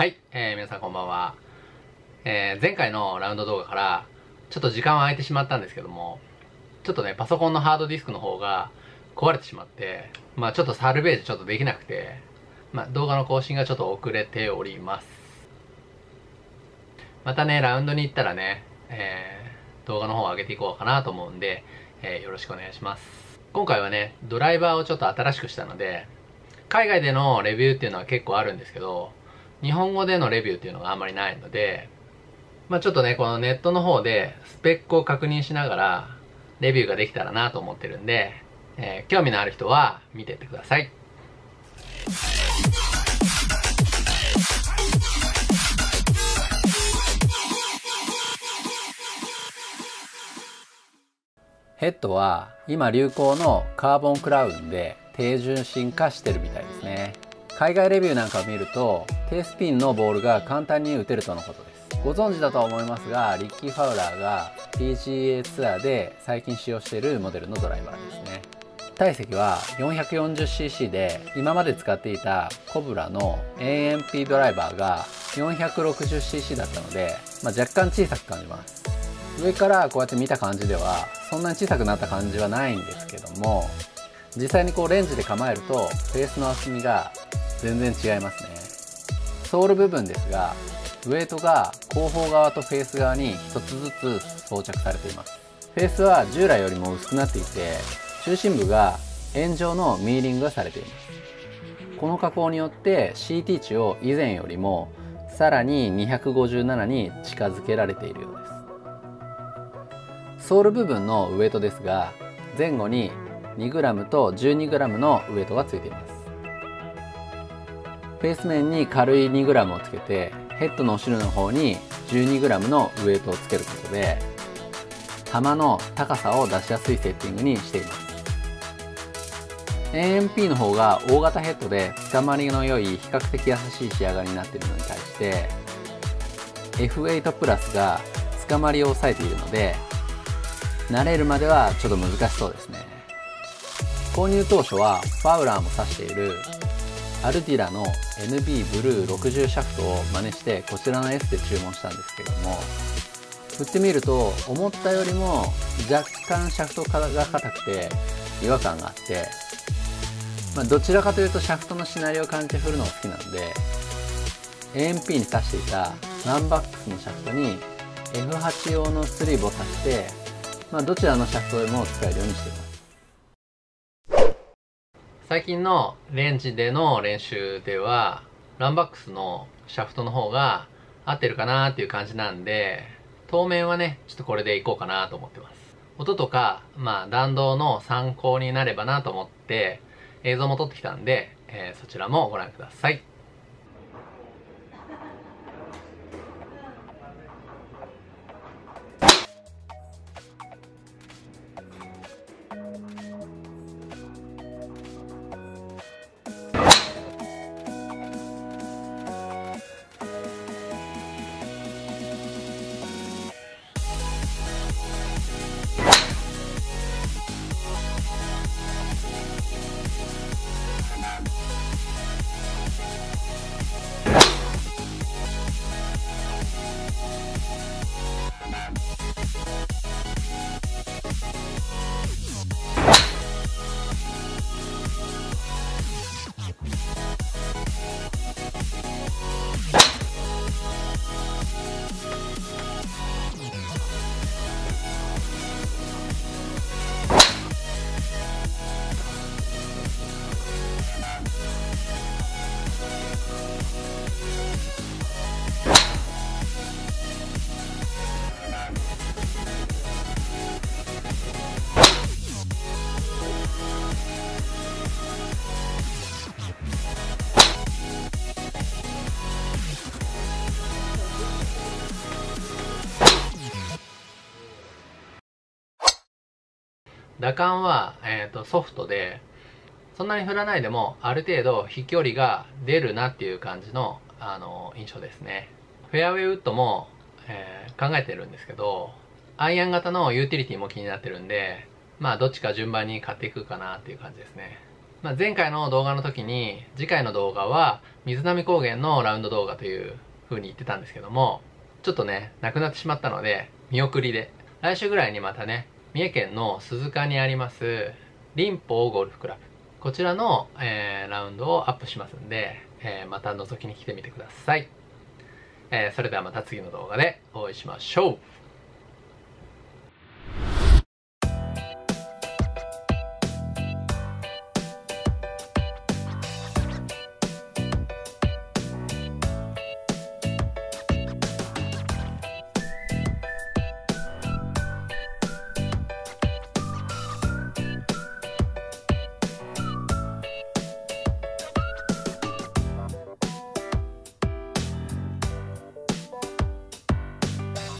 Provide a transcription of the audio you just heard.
はい、えー、皆さんこんばんは。えー、前回のラウンド動画から、ちょっと時間は空いてしまったんですけども、ちょっとね、パソコンのハードディスクの方が壊れてしまって、まあちょっとサルベージちょっとできなくて、まあ動画の更新がちょっと遅れております。またね、ラウンドに行ったらね、えー、動画の方を上げていこうかなと思うんで、えー、よろしくお願いします。今回はね、ドライバーをちょっと新しくしたので、海外でのレビューっていうのは結構あるんですけど、日本語でのレビューっていうのがあんまりないので、まあちょっとね、このネットの方でスペックを確認しながら、レビューができたらなと思ってるんで、えー、興味のある人は見てってください。ヘッドは今流行のカーボンクラウンで低重心化してるみたいですね。海外レビューなんかを見ると低スピンのボールが簡単に打てるとのことです。ご存知だとは思いますがリッキー・ファウラーが PGA ツアーで最近使用しているモデルのドライバーですね。体積は 440cc で今まで使っていたコブラの AMP ドライバーが 460cc だったので、まあ、若干小さく感じます。上からこうやって見た感じではそんなに小さくなった感じはないんですけども実際にこうレンジで構えるとフェースの厚みが全然違いますね。ソール部分ですがウエイトが後方側とフェース側に1つずつ装着されています。フェースは従来よりも薄くなっていて中心部が円状のミーリングがされています。この加工によって CT 値を以前よりもさらに257に近づけられているようです。ソール部分のウエイトですが前後に 2g と 12g のウエイトがついています。フェース面に軽い 2g をつけてヘッドの後ろの方に 12g のウエイトをつけることで球の高さを出しやすいセッティングにしています。AMP の方が大型ヘッドで捕まりの良い比較的優しい仕上がりになっているのに対して F8 プラスが捕まりを抑えているので慣れるまではちょっと難しそうですね。購入当初はファウラーも指しているアルディラの NB ブルー60シャフトを真似してこちらの S で注文したんですけども振ってみると思ったよりも若干シャフトが硬くて違和感があって、まあ、どちらかというとシャフトのしなりを感じて振るのが好きなので AMP に挿していたランバックスのシャフトに F8 用のスリーブを挿して、まあ、どちらのシャフトでも使えるようにしています。最近のレンジでの練習では、ランバックスのシャフトの方が合ってるかなっていう感じなんで、当面はね、ちょっとこれでいこうかなと思ってます。音とか、まあ弾道の参考になればなと思って映像も撮ってきたんで、えー、そちらもご覧ください。打感は、えっ、ー、と、ソフトで、そんなに振らないでも、ある程度飛距離が出るなっていう感じの、あの、印象ですね。フェアウェイウッドも、えー、考えてるんですけど、アイアン型のユーティリティも気になってるんで、まあ、どっちか順番に買っていくかなっていう感じですね。まあ、前回の動画の時に次回の動画は水波高原のラウンド動画という風に言ってたんですけどもちょっとねなくなってしまったので見送りで来週ぐらいにまたね三重県の鈴鹿にあります林宝ゴルフクラブ。こちらの、えー、ラウンドをアップしますんで、えー、また覗きに来てみてください、えー、それではまた次の動画でお会いしましょう。